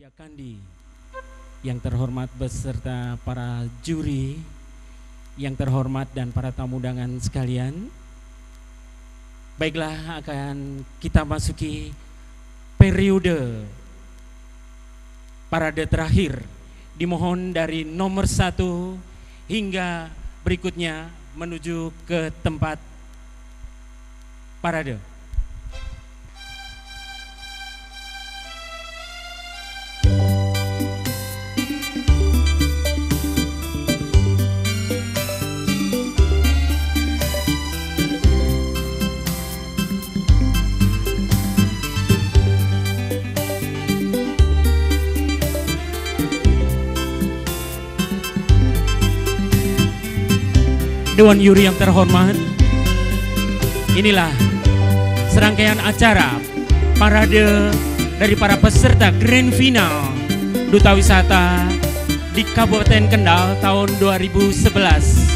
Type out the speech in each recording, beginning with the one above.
Widya Kandi yang terhormat beserta para juri yang terhormat dan para tamu undangan sekalian. Baiklah akan kita masuki periode parade terakhir dimohon dari nomor satu hingga berikutnya menuju ke tempat parade. Dewan Yuri yang terhormat, inilah serangkaian acara parade dari para peserta Grand Final Duta Wisata di Kabupaten Kendal tahun 2011.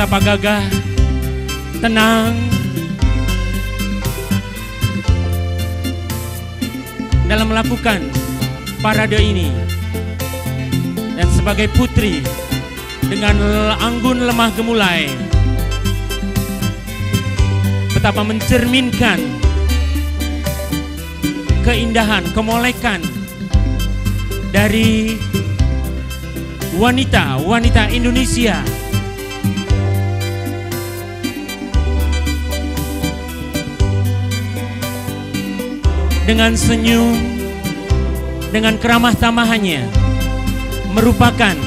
Betapa gagah, tenang, dalam melakukan parade ini dan sebagai putri dengan anggun lemah gemulai betapa mencerminkan keindahan, kemolekan dari wanita-wanita Indonesia dengan senyum, dengan keramah tamahannya, merupakan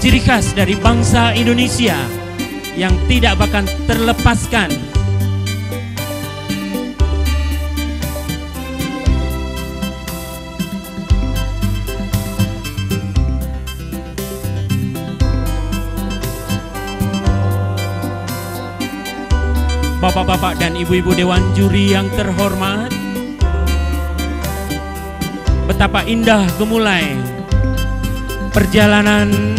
ciri khas dari bangsa Indonesia yang tidak bahkan terlepaskan Bapak-bapak dan ibu-ibu dewan juri yang terhormat. Betapa indah gemulai perjalanan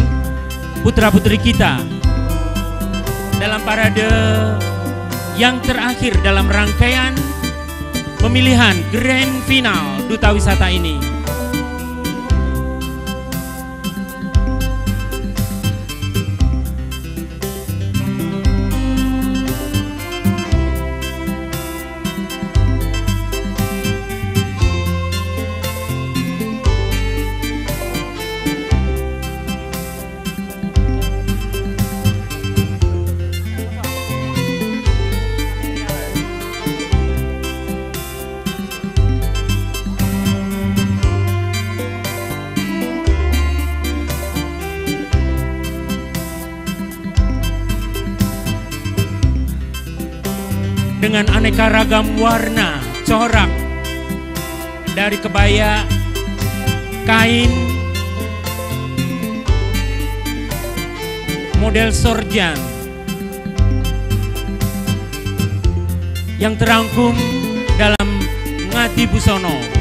putra-putri kita Dalam parade yang terakhir dalam rangkaian pemilihan Grand Final Duta Wisata ini aneka ragam warna corak. Dari kebaya, kain, model sorjan. Yang terangkum dalam Ngati Busono.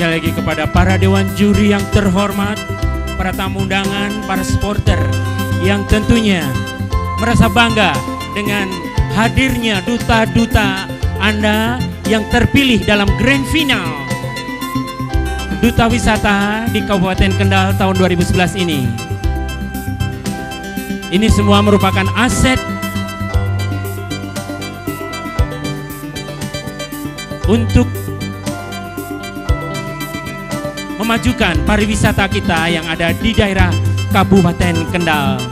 Sekali lagi kepada para dewan juri yang terhormat, para tamu undangan, para supporter yang tentunya merasa bangga dengan hadirnya duta-duta Anda yang terpilih dalam grand final Duta Wisata di Kabupaten Kendal tahun 2011 ini. Ini semua merupakan aset untuk memajukan pariwisata kita yang ada di daerah Kabupaten Kendal.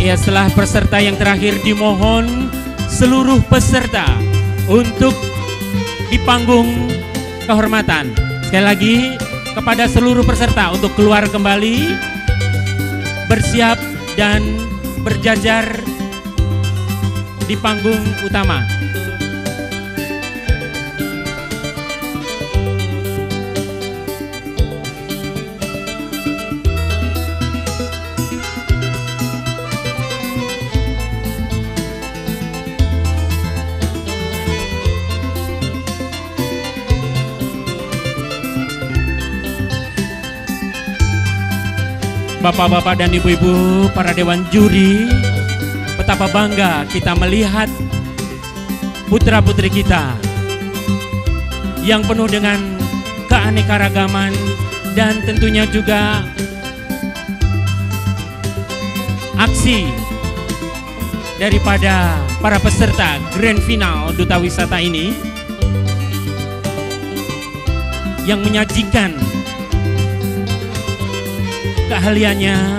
Ya setelah peserta yang terakhir dimohon seluruh peserta untuk di panggung kehormatan. Sekali lagi kepada seluruh peserta untuk keluar kembali bersiap dan berjajar di panggung utama. Bapak-bapak dan ibu-ibu, para dewan juri, betapa bangga kita melihat putra-putri kita yang penuh dengan keanekaragaman dan tentunya juga aksi daripada para peserta grand final Duta Wisata ini yang menyajikan keahliannya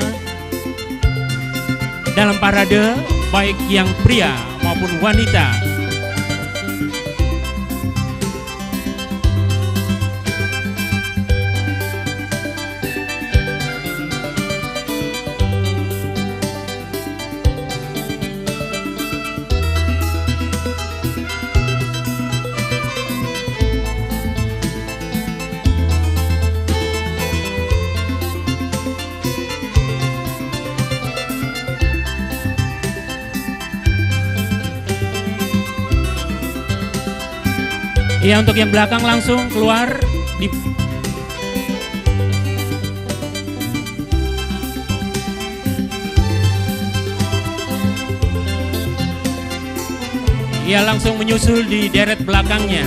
dalam parade baik yang pria maupun wanita Ya untuk yang belakang langsung keluar di Ya langsung menyusul di deret belakangnya.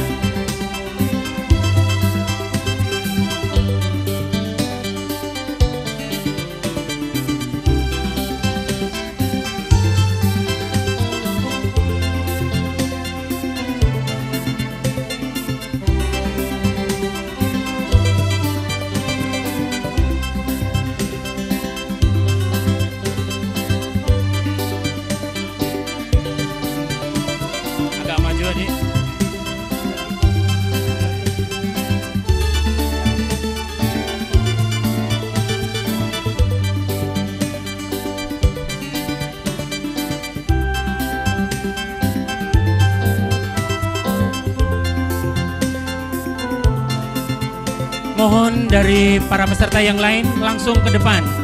Para peserta yang lain langsung ke depan.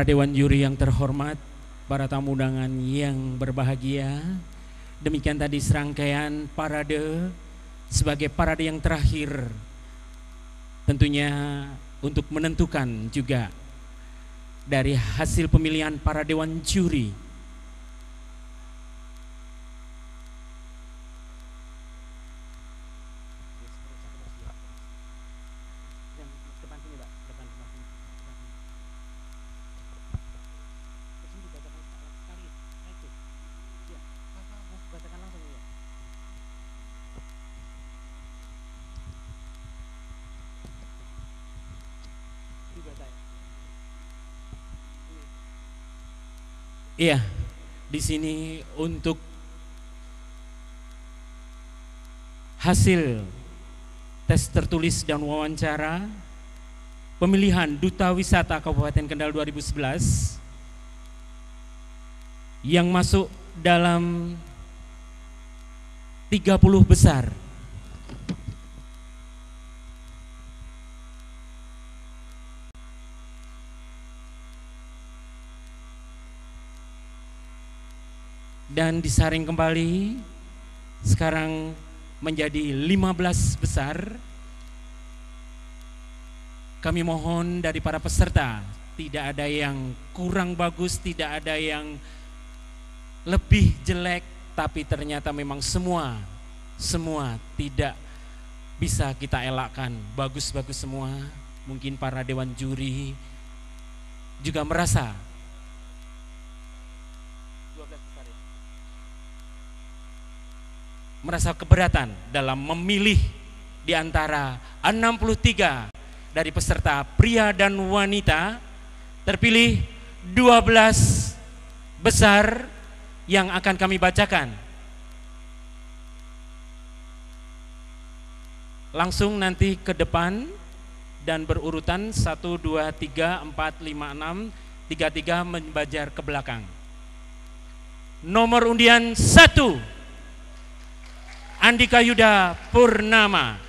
Para dewan juri yang terhormat, para tamu undangan yang berbahagia, demikian tadi serangkaian parade sebagai parade yang terakhir. Tentunya untuk menentukan juga dari hasil pemilihan para dewan juri Iya, di sini untuk hasil tes tertulis dan wawancara pemilihan Duta Wisata Kabupaten Kendal 2011 yang masuk dalam 30 besar dan disaring kembali sekarang menjadi 15 besar. Kami mohon dari para peserta tidak ada yang kurang bagus tidak ada yang lebih jelek tapi ternyata memang semua semua tidak bisa kita elakkan. Bagus-bagus semua mungkin para dewan juri juga merasa merasa keberatan dalam memilih di antara 63 dari peserta pria dan wanita terpilih 12 besar yang akan kami bacakan. Langsung nanti ke depan dan berurutan 1 2 3 4 5 6 33 membajar ke belakang. Nomor undian 1 Andika Yuda Purnama.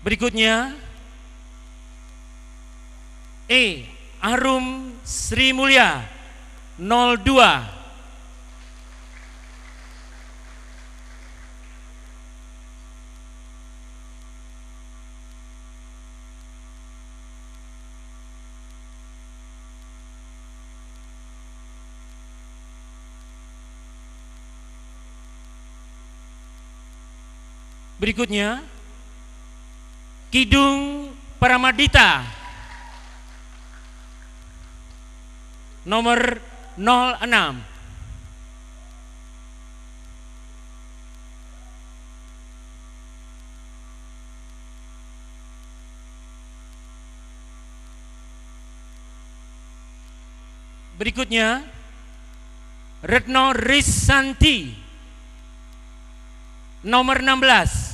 Berikutnya E. Arum Sri Mulia 02 Berikutnya Kidung Pramadita nomor 06 Berikutnya Retno Risanti nomor 16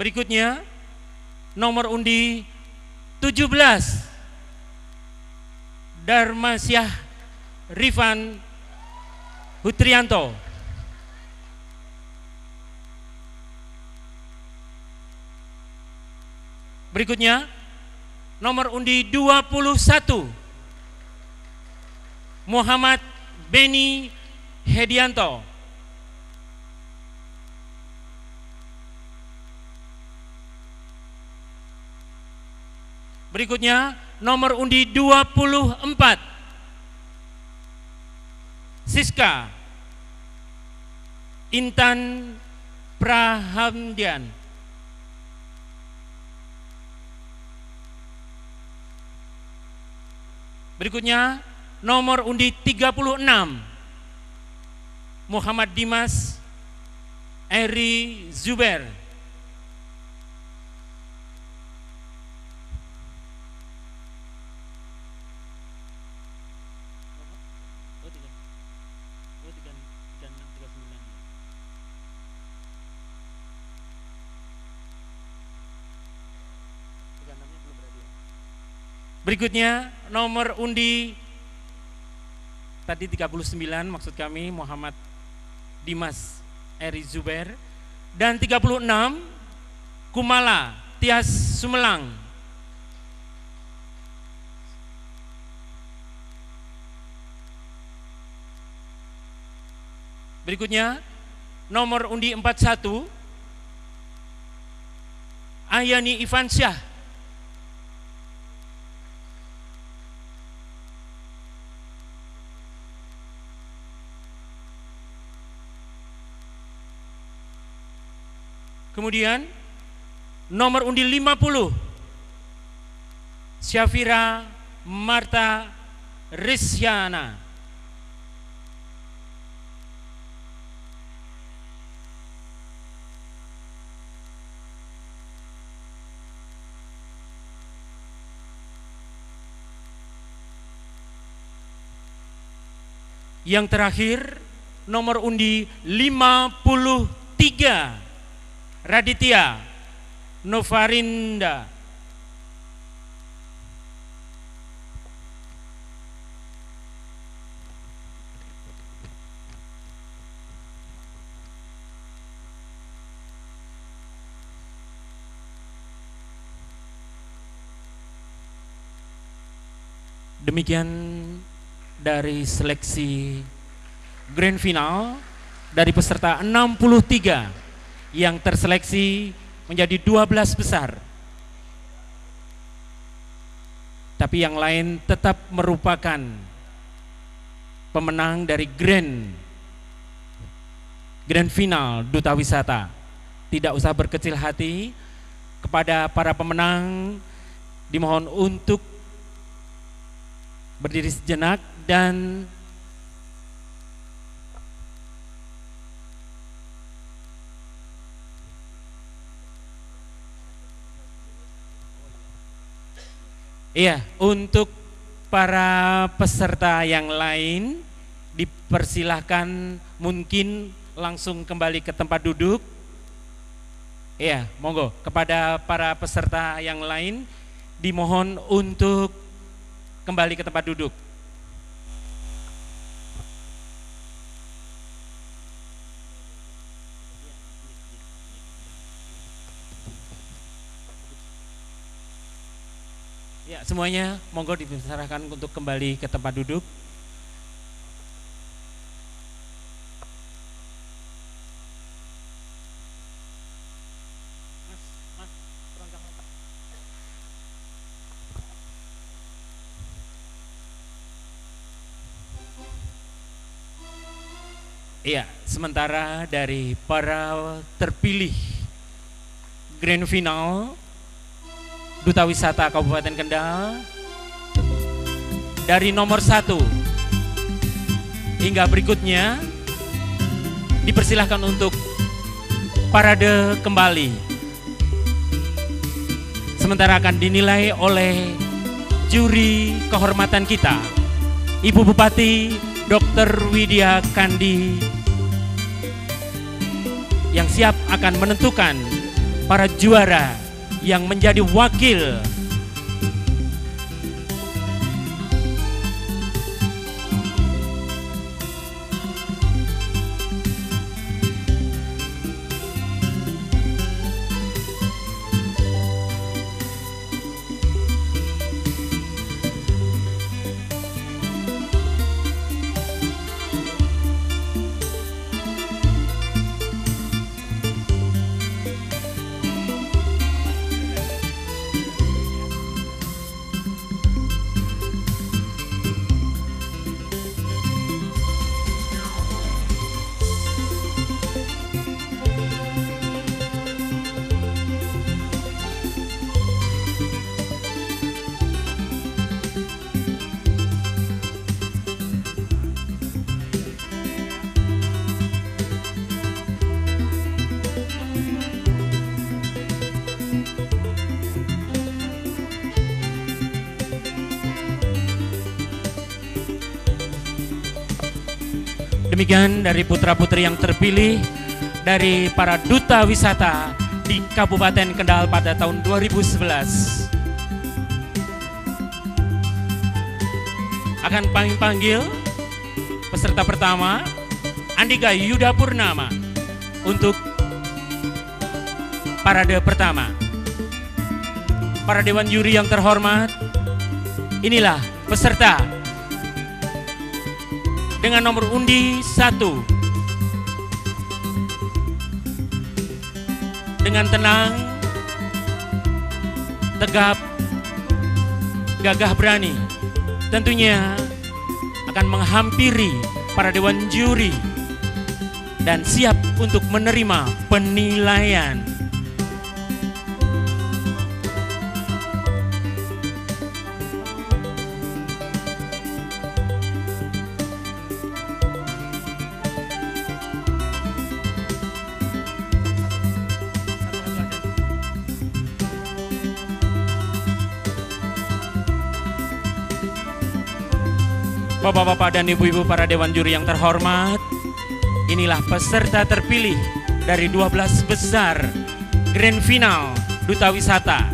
Berikutnya nomor undi 17 Darmasyah Rifan Hutrianto. Berikutnya nomor undi 21 Muhammad Beni Hedianto. Berikutnya nomor undi 24 Siska. Intan Prahamdian. Berikutnya nomor undi 36 Muhammad Dimas Eri Zuber Berikutnya nomor undi. Tadi 39 maksud kami Muhammad Dimas Eri Zuber dan 36 Kumala Tias Sumelang. Berikutnya nomor undi 41 Ayani Ivansyah Kemudian nomor undi 50 Syafira Marta Risyana. Yang terakhir nomor undi 53 Raditya Novarinda. Demikian dari seleksi grand final dari peserta 63 yang terseleksi menjadi 12 besar. Tapi yang lain tetap merupakan pemenang dari grand grand final Duta Wisata. Tidak usah berkecil hati kepada para pemenang dimohon untuk berdiri sejenak dan Iya, untuk para peserta yang lain dipersilahkan mungkin langsung kembali ke tempat duduk. Iya, monggo kepada para peserta yang lain dimohon untuk kembali ke tempat duduk. Ya, semuanya monggo diserahkan untuk kembali ke tempat duduk. Iya, sementara dari para terpilih grand final Duta Wisata Kabupaten Kendal dari nomor satu hingga berikutnya dipersilahkan untuk parade kembali. Sementara akan dinilai oleh juri kehormatan kita, Ibu Bupati Dr. Widya Kandi yang siap akan menentukan para juara yang menjadi wakil Demikian dari putra-putri yang terpilih dari para duta wisata di Kabupaten Kendal pada tahun 2011. akan panggil peserta pertama Andika Yuda Purnama untuk parade pertama. Para dewan juri yang terhormat, inilah peserta dengan nomor undi satu. Dengan tenang, tegap, gagah berani, tentunya akan menghampiri para dewan juri dan siap untuk menerima penilaian. Bapak-bapak dan ibu-ibu para dewan juri yang terhormat, inilah peserta terpilih dari 12 besar Grand Final Duta Wisata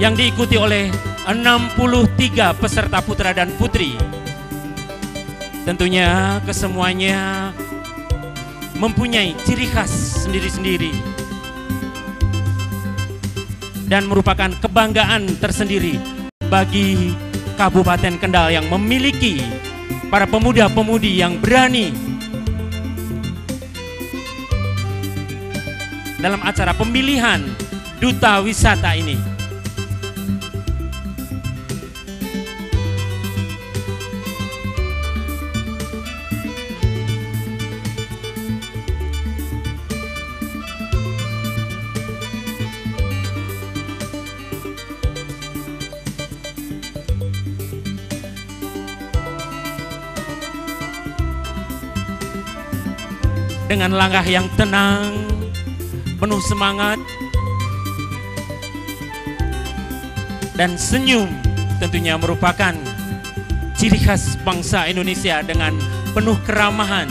yang diikuti oleh 63 peserta putra dan putri. Tentunya kesemuanya mempunyai ciri khas sendiri-sendiri dan merupakan kebanggaan tersendiri bagi Kabupaten Kendal yang memiliki para pemuda-pemudi yang berani dalam acara pemilihan duta wisata ini. Dengan langkah yang tenang, penuh semangat, dan senyum tentunya merupakan ciri khas bangsa Indonesia dengan penuh keramahan.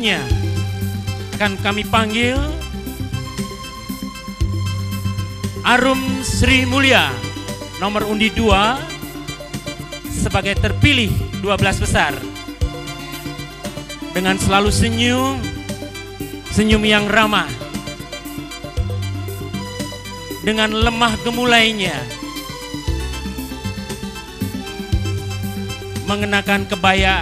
Berikutnya akan kami panggil Arum Sri Mulia nomor undi 2 sebagai terpilih 12 besar. Dengan selalu senyum senyum yang ramah. Dengan lemah gemulainya mengenakan kebaya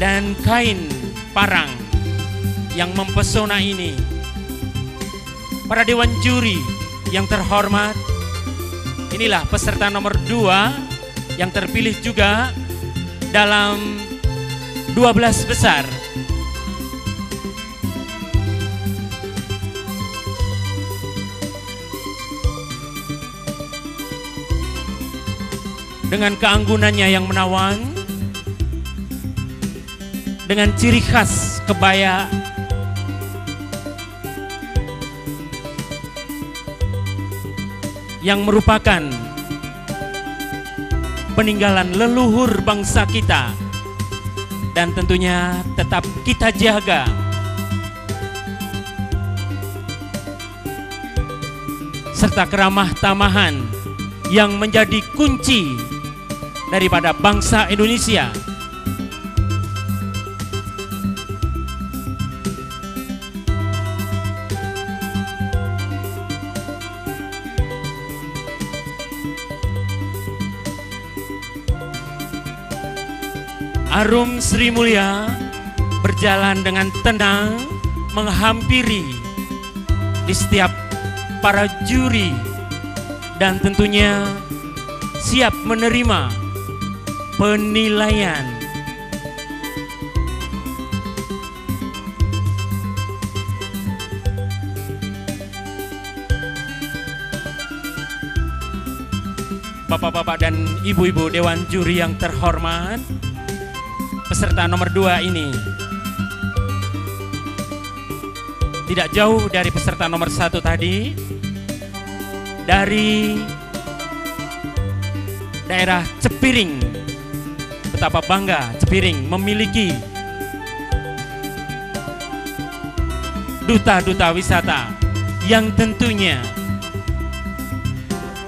dan kain parang yang mempesona ini. Para dewan juri yang terhormat, inilah peserta nomor dua yang terpilih juga dalam 12 besar. Dengan keanggunannya yang menawan, dengan ciri khas kebaya. Yang merupakan peninggalan leluhur bangsa kita. Dan tentunya tetap kita jaga. Serta keramah tamahan yang menjadi kunci daripada bangsa Indonesia Arum Sri Mulia berjalan dengan tenang menghampiri di setiap para juri dan tentunya siap menerima penilaian. Bapak-bapak dan ibu-ibu Dewan Juri yang terhormat, peserta nomor dua ini. Tidak jauh dari peserta nomor satu tadi dari daerah Cepiring. Betapa bangga Cepiring memiliki duta-duta wisata yang tentunya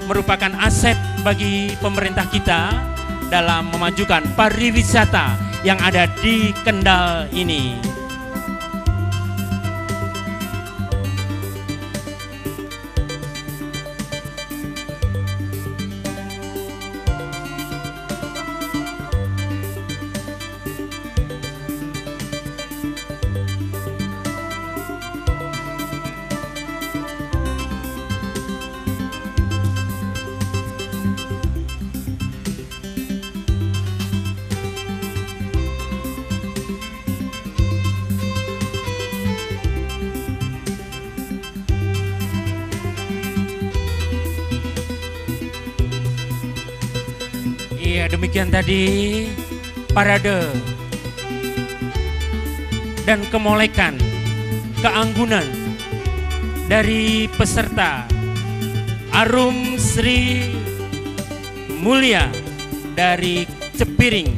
merupakan aset bagi pemerintah kita dalam memajukan pariwisata yang ada di Kendal ini. Tadi parade dan kemolekan keanggunan dari peserta Arum Sri Mulia dari Cepiring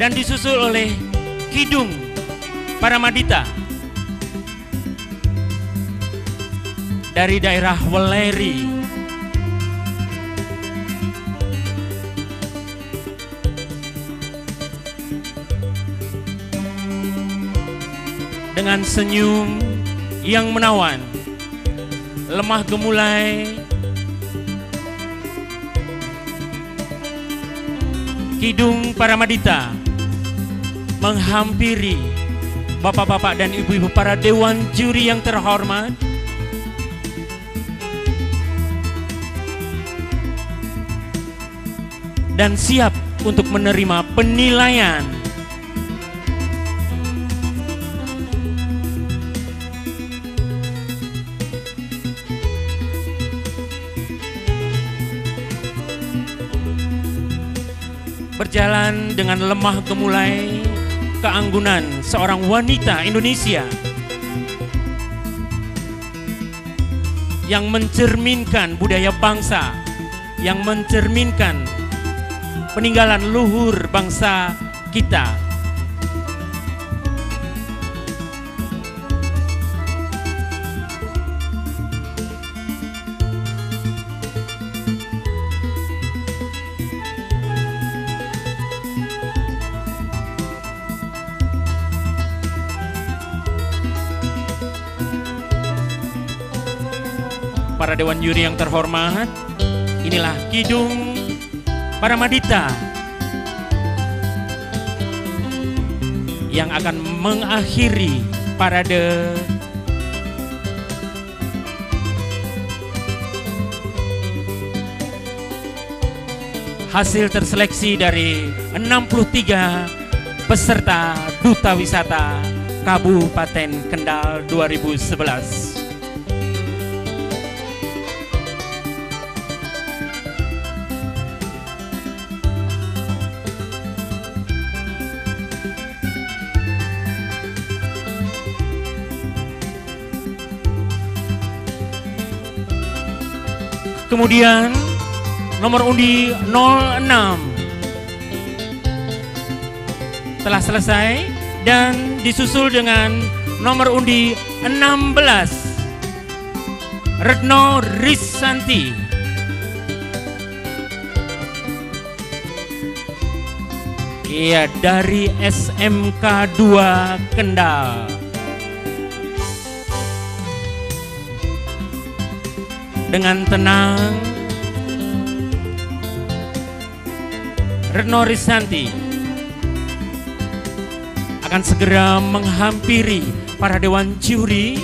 dan disusul oleh Kidung Paramadita dari daerah Weleri dengan senyum yang menawan, lemah gemulai, Kidung Paramadita menghampiri bapak-bapak dan ibu-ibu para dewan juri yang terhormat. Dan siap untuk menerima penilaian dengan lemah gemulai keanggunan seorang wanita Indonesia yang mencerminkan budaya bangsa, yang mencerminkan peninggalan luhur bangsa kita. Para dewan juri yang terhormat, inilah Kidung Paramadita yang akan mengakhiri parade hasil terseleksi dari 63 peserta Duta Wisata Kabupaten Kendal 2011. Kemudian nomor undi 06 telah selesai dan disusul dengan nomor undi 16 Retno Risanti. Iya dari SMK 2 Kendal dengan tenang. Retno Risanti akan segera menghampiri para dewan juri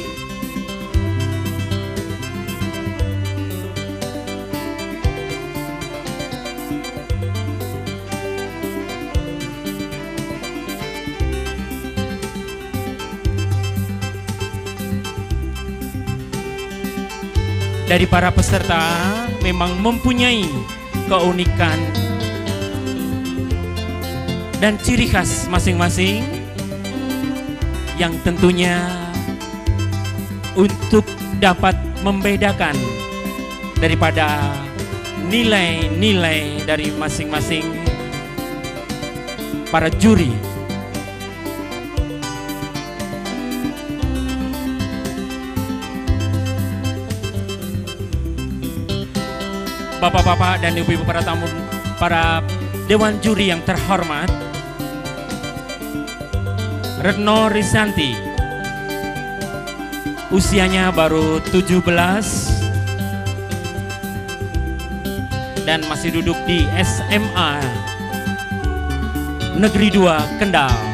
dari para peserta memang mempunyai keunikan dan ciri khas masing-masing yang tentunya untuk dapat membedakan daripada nilai-nilai dari masing-masing para juri Bapak-bapak dan ibu-ibu para tamu para dewan juri yang terhormat Retno Risanti. Usianya baru 17 dan masih duduk di SMA Negeri 2 Kendal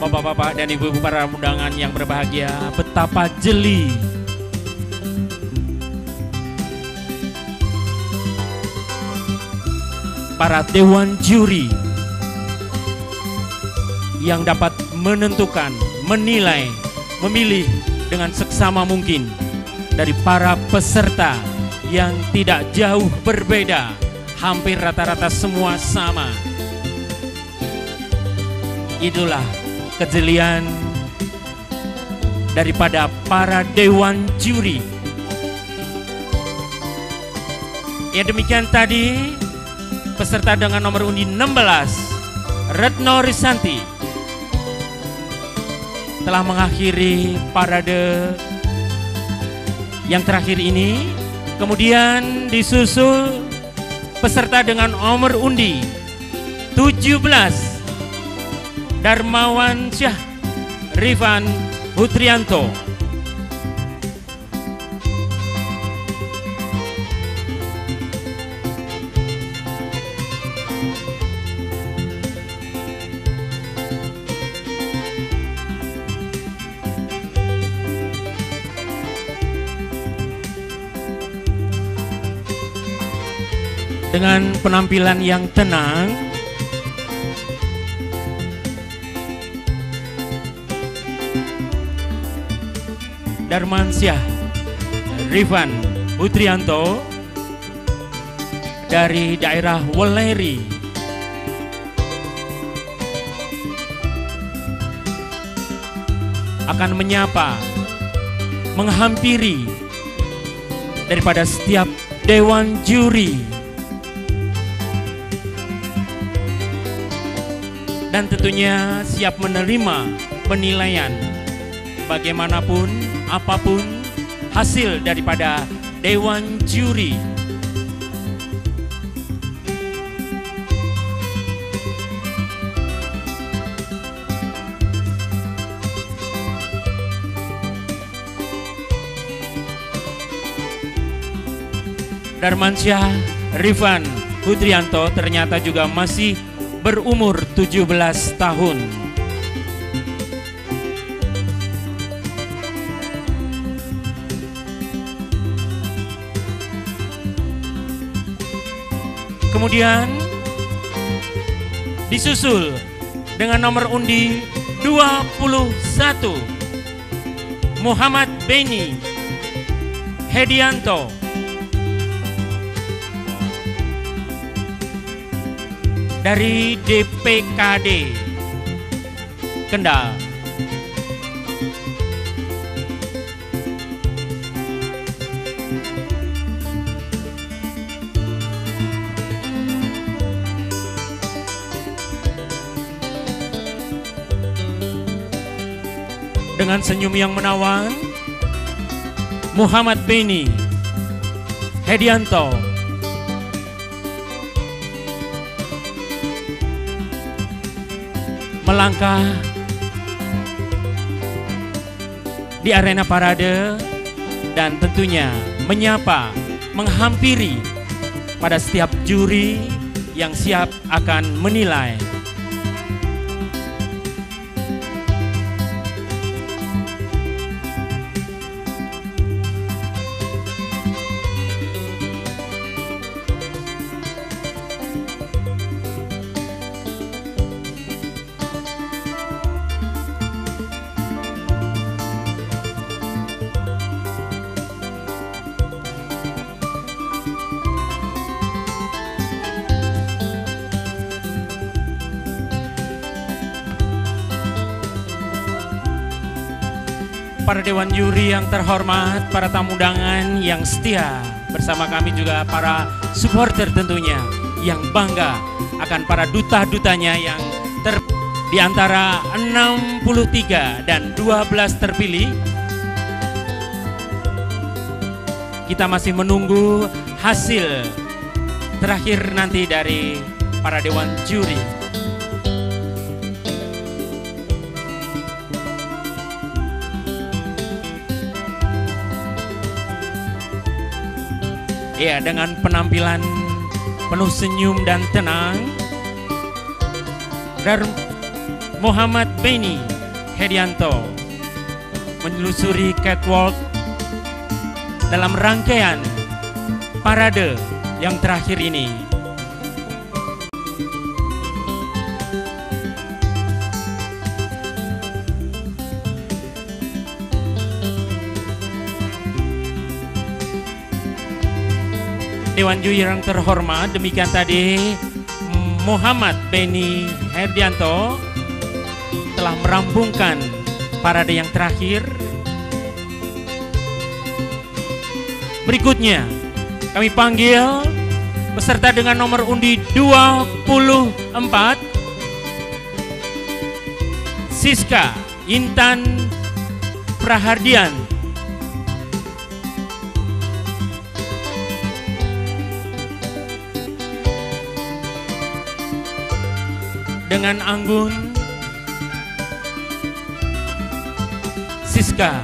Bapak-bapak dan ibu-ibu para undangan yang berbahagia, betapa jeli para dewan juri yang dapat menentukan, menilai, memilih dengan seksama mungkin dari para peserta yang tidak jauh berbeda, hampir rata-rata semua sama. Itulah kejelian daripada para dewan juri. Ya demikian tadi peserta dengan nomor undi 16 Retno Risanti telah mengakhiri parade yang terakhir ini kemudian disusul peserta dengan nomor undi 17 Darmawan Syah Rifan Putrianto dengan penampilan yang tenang Darmansyah Rifan Putrianto dari daerah Weleri akan menyapa menghampiri daripada setiap dewan juri. Dan tentunya siap menerima penilaian bagaimanapun apa pun hasil daripada Dewan Juri. Darmansyah Rifan Putrianto ternyata juga masih berumur 17 tahun. Kemudian disusul dengan nomor undi 21 Muhammad Beni Hedianto. Dari DPKD Kendal dengan senyum yang menawan Muhammad Beni Hedianto. Melangkah di arena parade dan tentunya menyapa, menghampiri pada setiap juri yang siap akan menilai para dewan juri yang terhormat, para tamu undangan yang setia, bersama kami juga para supporter tentunya yang bangga akan para duta-dutanya yang ter di antara 63 dan 12 terpilih. Kita masih menunggu hasil terakhir nanti dari para dewan juri. Ya, dengan penampilan penuh senyum dan tenang. Dar Muhammad Beni Hedianto menelusuri catwalk dalam rangkaian parade yang terakhir ini. Dewan Juri yang terhormat, demikian tadi Muhammad Beni Herdianto telah merampungkan parade yang terakhir. Berikutnya kami panggil peserta dengan nomor undi 24 Siska Intan Prahardian dengan anggun Siska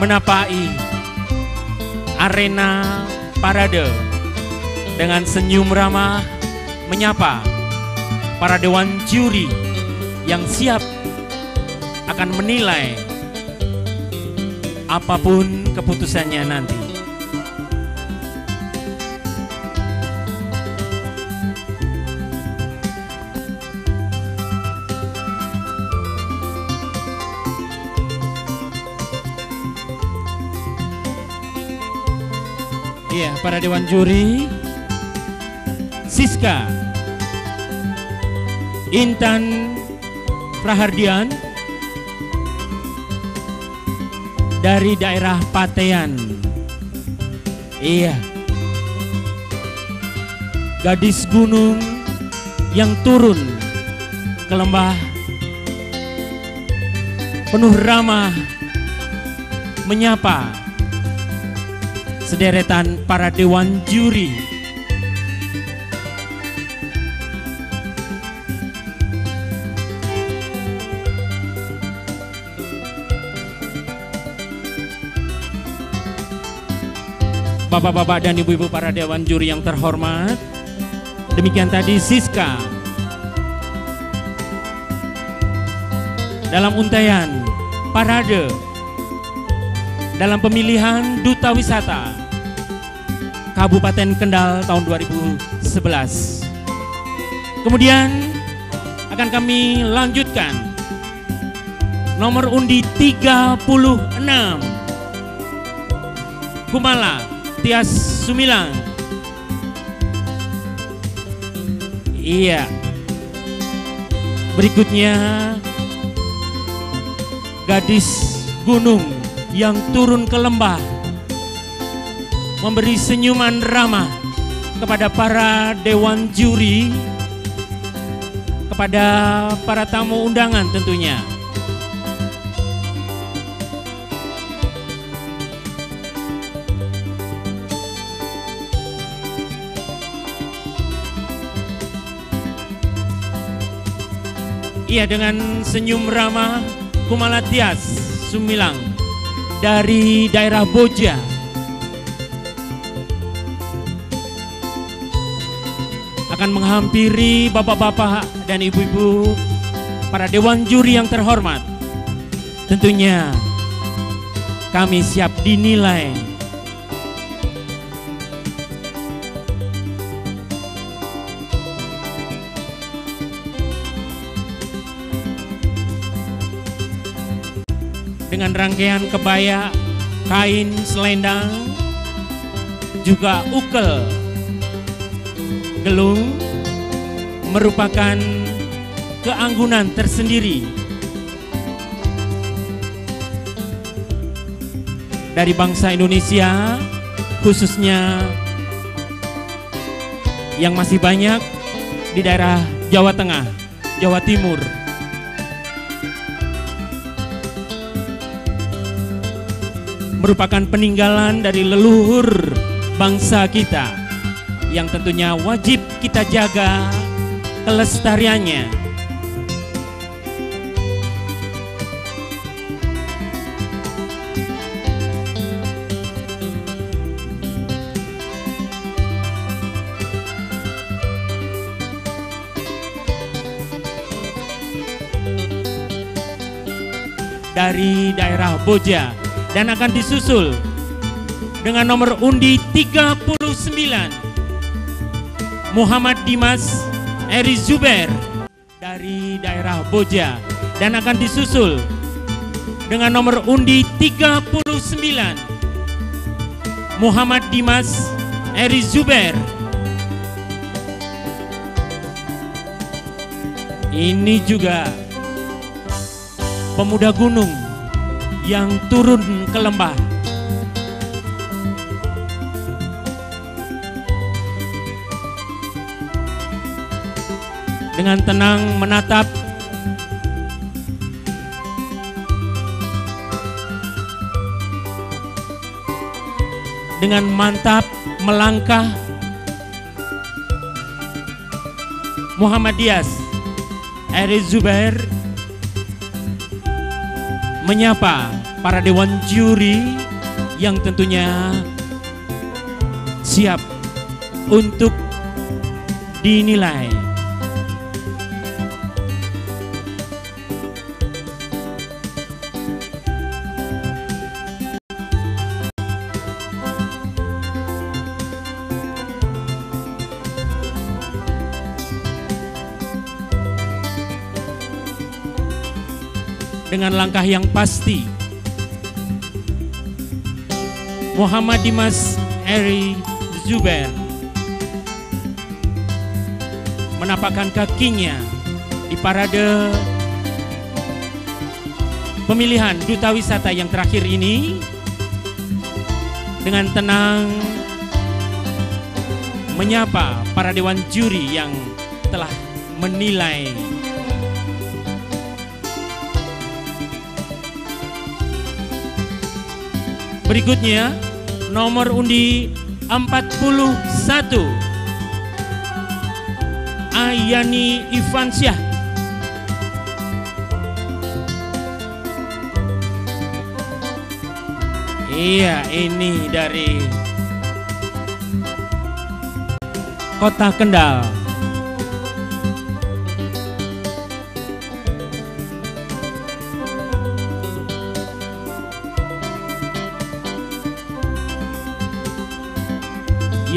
menapai arena parade dengan senyum ramah menyapa para dewan juri yang siap akan menilai apa pun keputusannya nanti. Iya, para dewan juri. Siska. Intan Prahardian. Dari daerah Patean. Iya. Gadis gunung yang turun ke lembah. Penuh ramah menyapa sederetan para dewan juri. Bapak-bapak dan ibu-ibu para dewan juri yang terhormat Demikian tadi Siska. Dalam untayan parade. Dalam pemilihan Duta Wisata Kabupaten Kendal tahun 2011. Kemudian akan kami lanjutkan nomor undi 36 Kumala Tias Sumilang. Iya. Berikutnya gadis gunung yang turun ke lembah memberi senyuman ramah kepada para dewan juri kepada para tamu undangan tentunya Iya dengan senyum ramah Kumalatias Sumilang dari daerah Boja. Akan menghampiri bapak-bapak dan ibu-ibu para dewan juri yang terhormat. Tentunya kami siap dinilai dengan rangkaian kebaya, kain selendang, juga ukel. Gelung merupakan keanggunan tersendiri dari bangsa Indonesia khususnya yang masih banyak di daerah Jawa Tengah, Jawa Timur. Merupakan peninggalan dari leluhur bangsa kita yang tentunya wajib kita jaga kelestariannya. dari daerah Boja dan akan disusul dengan nomor undi 39 Muhammad Dimas Eri Zuber dari daerah Boja dan akan disusul dengan nomor undi 39 Muhammad Dimas Eri Zuber ini juga pemuda gunung yang turun ke lembah. Dengan tenang menatap. Dengan mantap melangkah. Muhammad Dias Eri Zubair. Menyapa para dewan juri yang tentunya siap untuk dinilai. Dengan langkah yang pasti. Muhammad Dimas Eri Zuber menapakkan kakinya di parade pemilihan duta wisata yang terakhir ini dengan tenang menyapa para dewan juri yang telah menilai Berikutnya nomor undi 41 Ayani Ivansyah. Iya ini dari Kota Kendal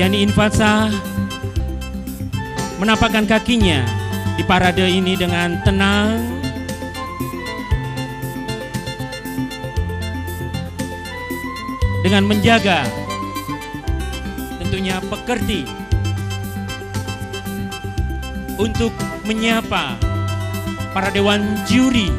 Yani Infatsa menapakkan kakinya di parade ini dengan tenang. Dengan menjaga tentunya pekerti untuk menyapa para dewan juri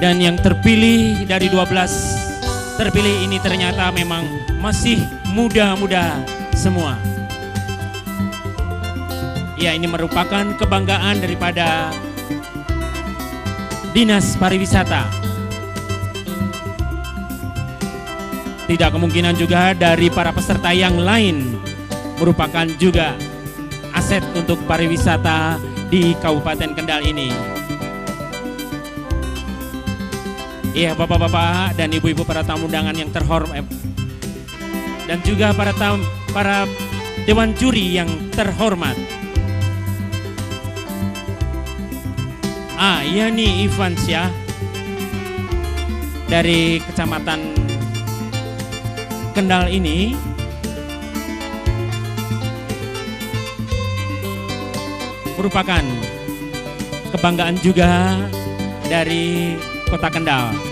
dan yang terpilih dari 12 terpilih ini ternyata memang masih muda-muda semua. Ya ini merupakan kebanggaan daripada Dinas Pariwisata. Tidak kemungkinan juga dari para peserta yang lain merupakan juga aset untuk pariwisata di Kabupaten Kendal ini. Iya, bapak-bapak dan ibu-ibu para tamu undangan yang terhormat. Dan juga para tam, para dewan juri yang terhormat. Ah, iya nih Ivansyah dari Kecamatan Kendal ini. Merupakan kebanggaan juga dari Kota Kendal.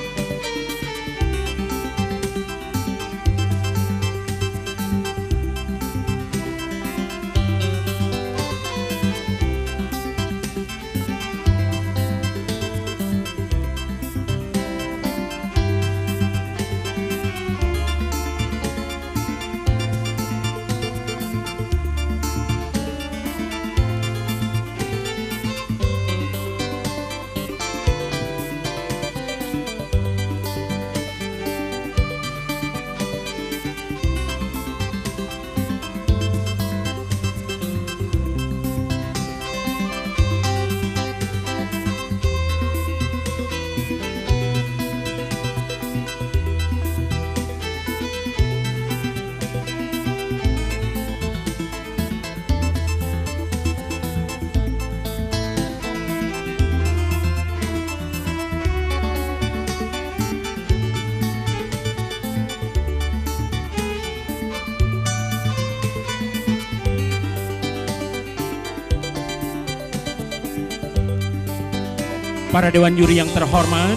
Para dewan juri yang terhormat.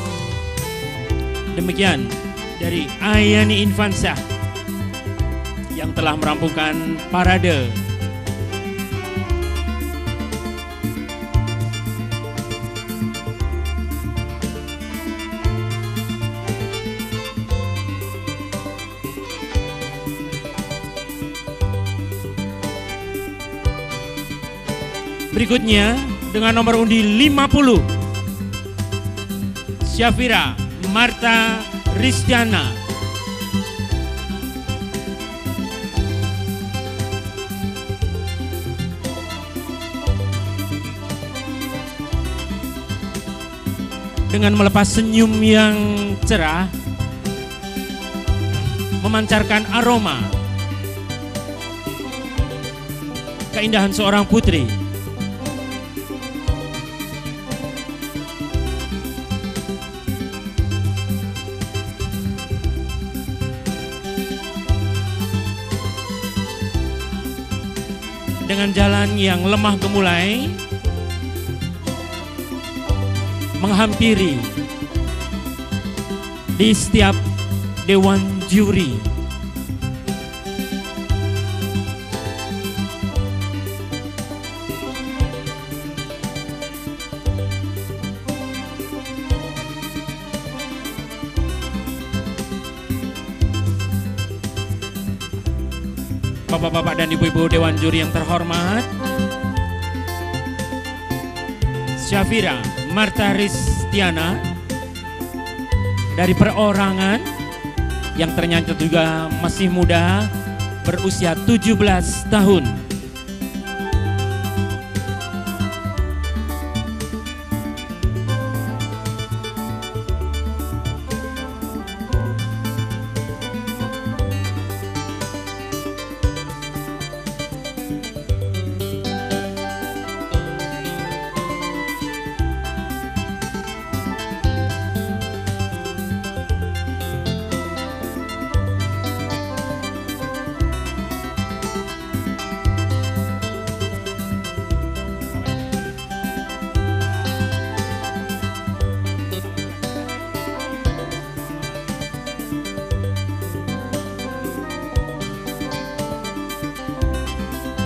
Demikian dari Ayani Infansah yang telah merampungkan parade Berikutnya dengan nomor undi 50 Syafira Marta Ristiana. Dengan melepas senyum yang cerah memancarkan aroma keindahan seorang putri yang lemah gemulai menghampiri di setiap dewan juri. Ibu-ibu dewan juri yang terhormat, Syafira Marta Ristiana dari perorangan yang ternyata juga masih muda berusia 17 tahun.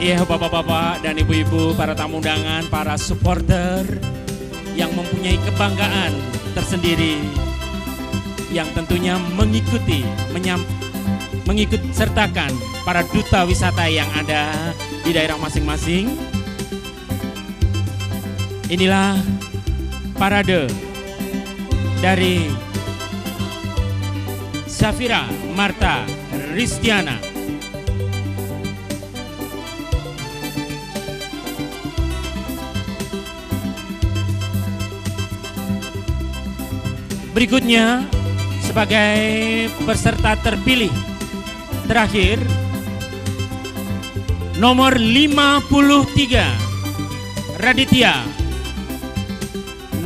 Iya bapak-bapak dan ibu-ibu, para tamu undangan, para supporter yang mempunyai kebanggaan tersendiri yang tentunya mengikuti, menyam, mengikut sertakan para duta wisata yang ada di daerah masing-masing. Inilah parade dari Safira Marta Ristiana Berikutnya sebagai peserta terpilih terakhir nomor 53 Raditya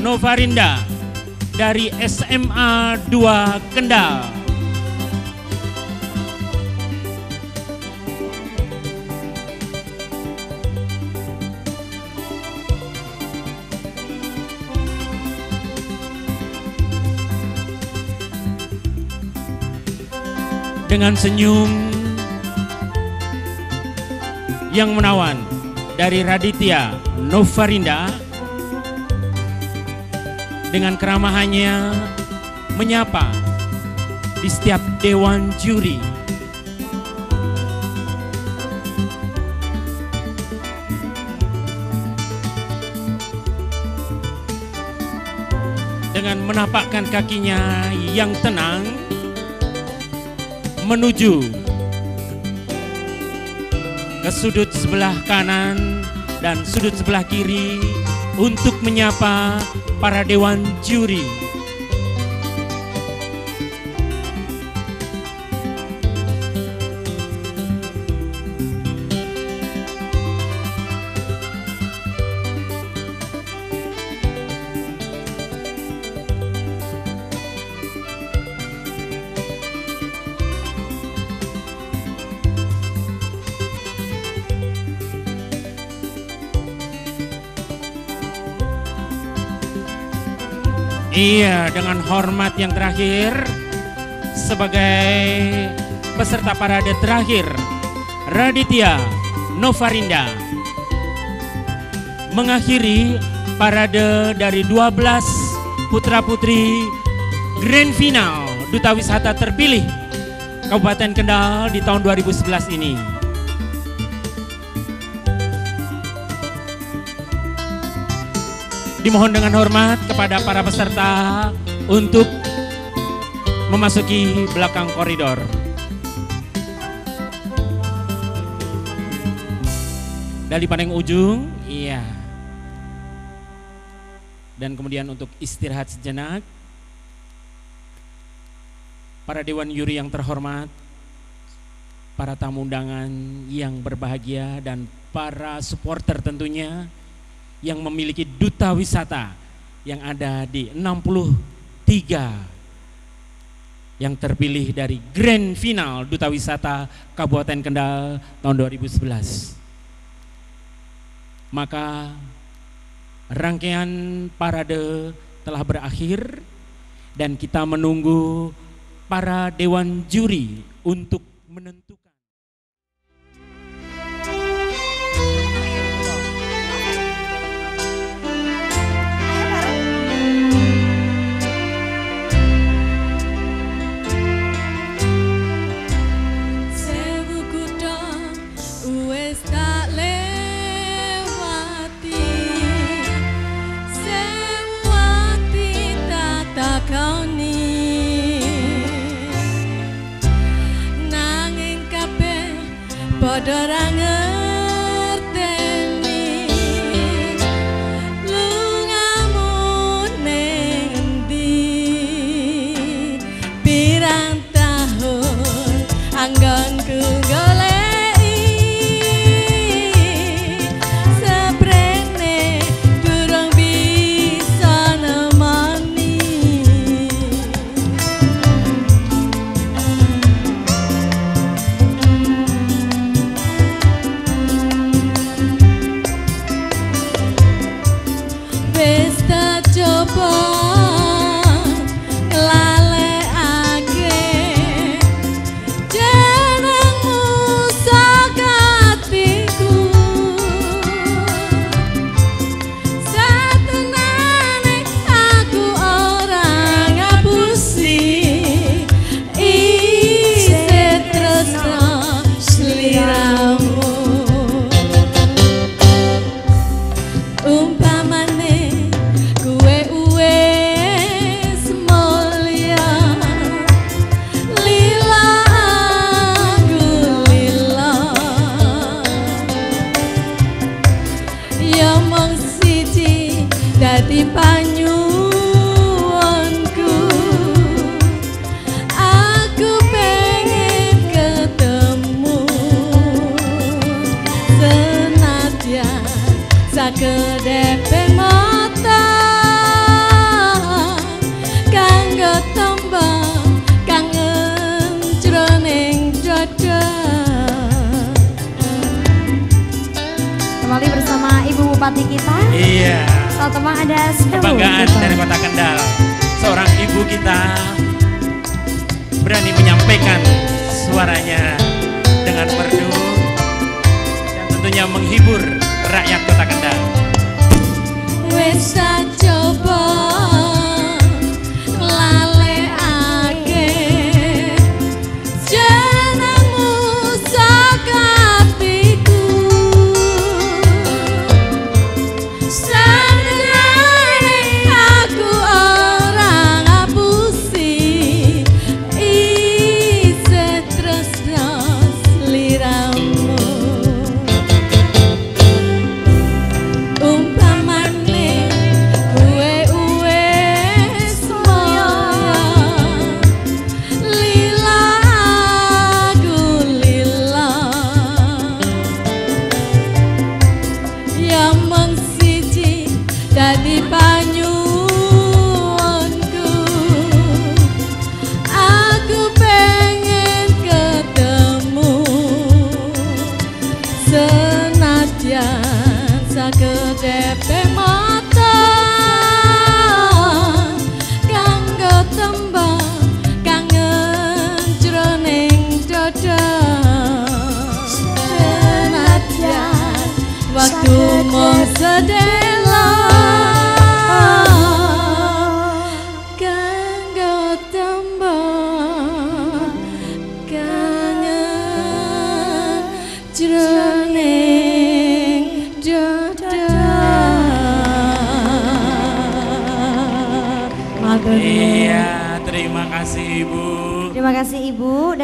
Novarinda dari SMA 2 Kendal. Dengan senyum yang menawan dari Raditya Novarinda dengan keramahannya menyapa di setiap dewan juri. Dengan menapakkan kakinya yang tenang menuju ke sudut sebelah kanan dan sudut sebelah kiri untuk menyapa para dewan juri. Iya, dengan hormat yang terakhir sebagai peserta parade terakhir Raditya Novarinda mengakhiri parade dari 12 putra-putri Grand Final Duta Wisata terpilih Kabupaten Kendal di tahun 2011 ini. Dimohon dengan hormat kepada para peserta untuk memasuki belakang koridor. Dari paling ujung, iya. Dan kemudian untuk istirahat sejenak. Para dewan juri yang terhormat, para tamu undangan yang berbahagia dan para supporter tentunya yang memiliki duta wisata yang ada di 63 yang terpilih dari Grand Final Duta Wisata Kabupaten Kendal tahun 2011. Maka rangkaian parade telah berakhir dan kita menunggu para dewan juri untuk menentukan suaranya dengan merdu dan tentunya menghibur rakyat Kota Kendal.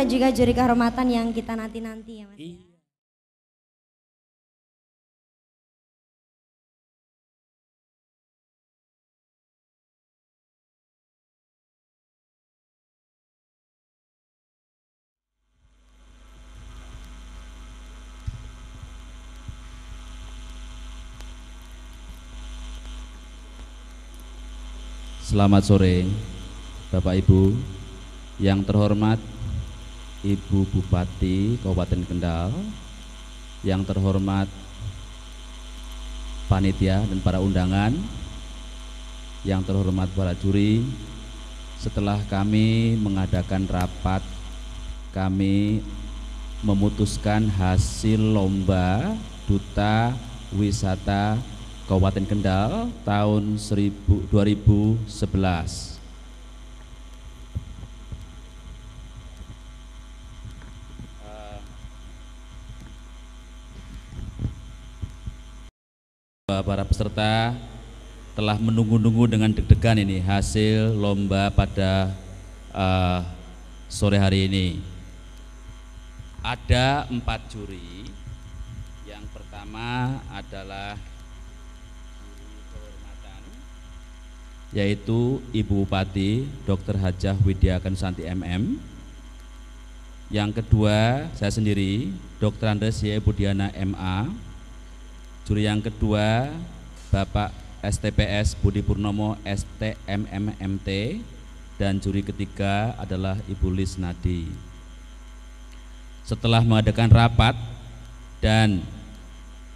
Dan juga juri kehormatan yang kita nanti-nanti ya Mas. Iya. Selamat sore, Bapak Ibu. Yang terhormat Ibu Bupati Kabupaten Kendal, yang terhormat panitia dan para undangan, yang terhormat para juri, setelah kami mengadakan rapat, kami memutuskan hasil lomba Duta Wisata Kabupaten Kendal tahun 1000 2011. Para peserta telah menunggu-nunggu dengan deg-degan ini hasil lomba pada eh, sore hari ini. Ada empat juri. Yang pertama adalah yaitu Ibu Bupati Dr. Hajah Widya Kansanti MM. Yang kedua saya sendiri Dr. Andes Y. Budiana MA. Juri yang kedua Bapak STPS Budi Purnomo STMMMT dan juri ketiga adalah Ibu Lis Nadi. Setelah mengadakan rapat dan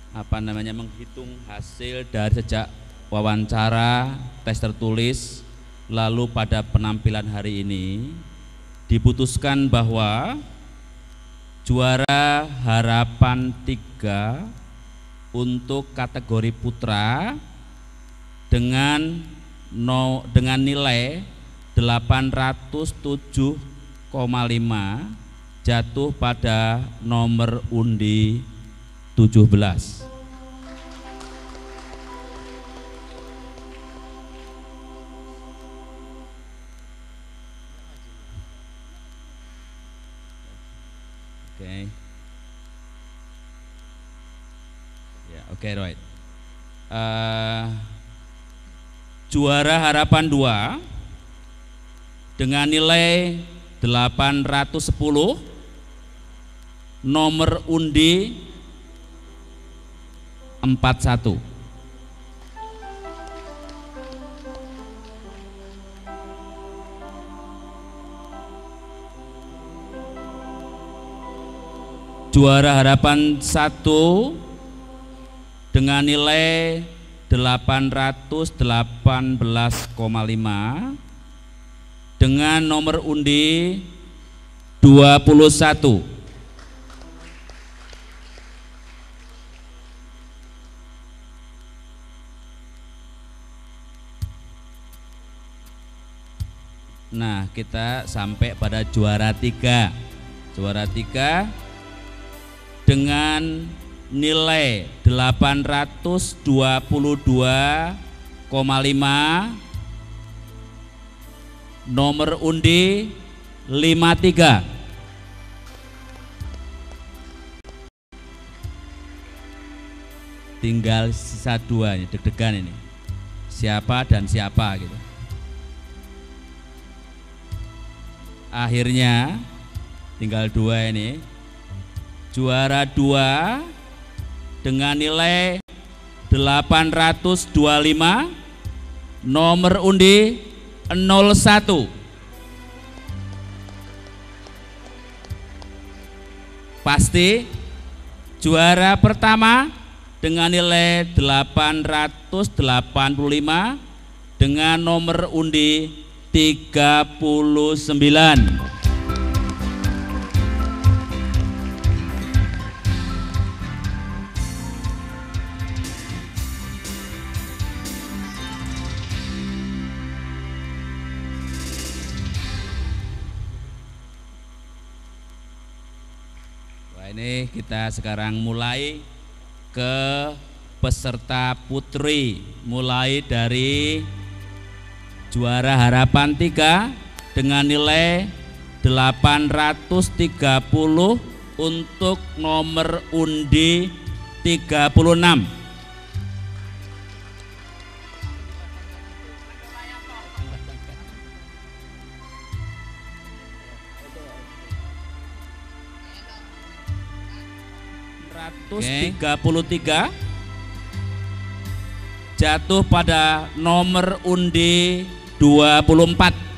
apa namanya menghitung hasil dari sejak wawancara, tes tertulis, lalu pada penampilan hari ini diputuskan bahwa juara harapan tiga untuk kategori putra dengan no, dengan nilai 807,5 jatuh pada nomor undi 17. Oke. Oke, right. Eh, juara harapan 2 dengan nilai 810 nomor undi 41 juara harapan 1 dengan nilai 818,5 dengan nomor undi 21 Nah kita sampai pada juara tiga. Juara tiga dengan nilai 822,5 nomor undi 53 tinggal sisa dua ini deg-degan ini. Siapa dan siapa gitu. Akhirnya tinggal dua ini. Juara dua dengan nilai 825 nomor undi 01 pasti juara pertama dengan nilai 885 dengan nomor undi 39 Kita sekarang mulai ke peserta putri. Mulai dari juara harapan 3 dengan nilai 830 untuk nomor undi 36 133 jatuh pada nomor undi 24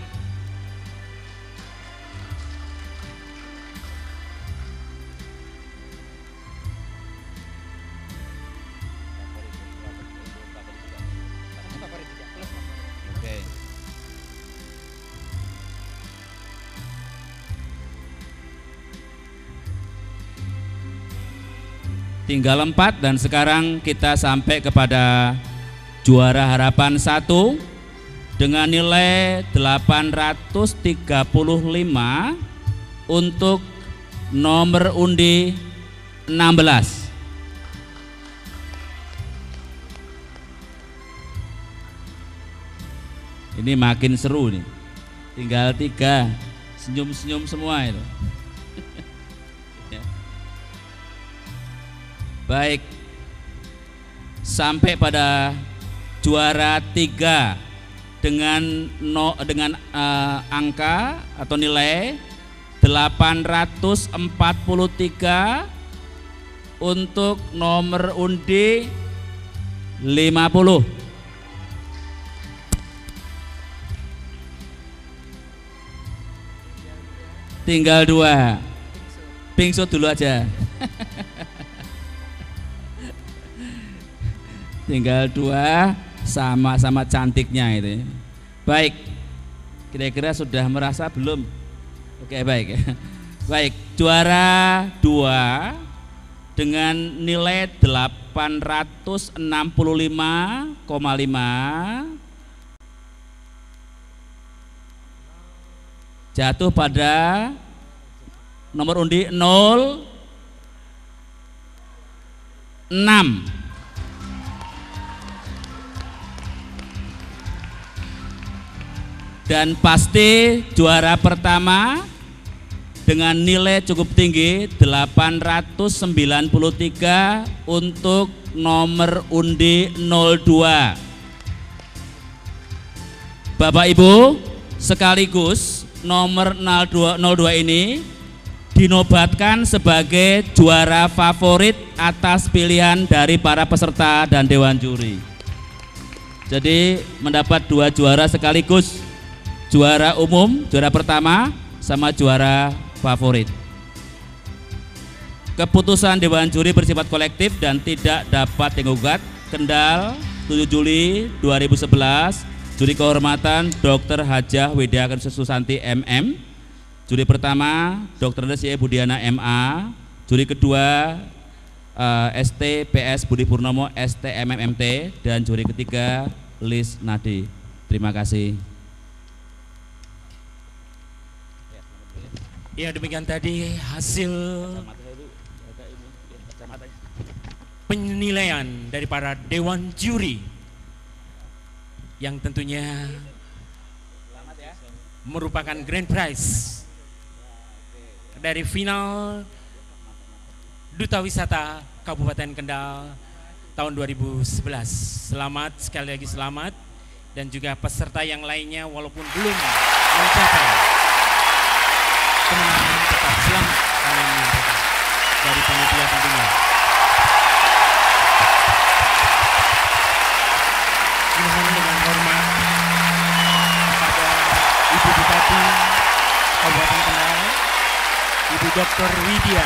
tinggal empat dan sekarang kita sampai kepada juara harapan satu dengan nilai 835 untuk nomor undi 16 ini makin seru nih. Tinggal tiga senyum-senyum semua itu Baik. Sampai pada juara tiga dengan no, dengan uh, angka atau nilai 843 untuk nomor undi 50 tinggal dua. Pingsu dulu aja tinggal dua sama-sama cantiknya itu. Baik, kira-kira sudah merasa belum? Oke baik, baik juara dua dengan nilai 865,5 jatuh pada nomor undi 0 6 dan pasti juara pertama dengan nilai cukup tinggi 893 untuk nomor undi 02 Bapak Ibu sekaligus nomor 02, 02 ini dinobatkan sebagai juara favorit atas pilihan dari para peserta dan dewan juri. Jadi mendapat dua juara sekaligus juara umum, juara pertama sama juara favorit. Keputusan Dewan Juri bersifat kolektif dan tidak dapat digugat. Kendal 7 Juli 2011 Juri kehormatan Dr. Hajah Widya Susanti MM Juri pertama Dr. Desi Budiana MA Juri kedua uh, eh, ST Budi Purnomo ST MMMT dan juri ketiga Lis Nadi. Terima kasih. Ya demikian tadi hasil penilaian dari para dewan juri yang tentunya merupakan grand prize dari final Duta Wisata Kabupaten Kendal tahun 2011. Selamat sekali lagi selamat dan juga peserta yang lainnya walaupun belum mencapai kemenangan tetap selamat kami menyampaikan dari panitia tentunya. Dimohon dengan hormat kepada Ibu Bupati Kabupaten Kendal, Ibu Dr. Widya.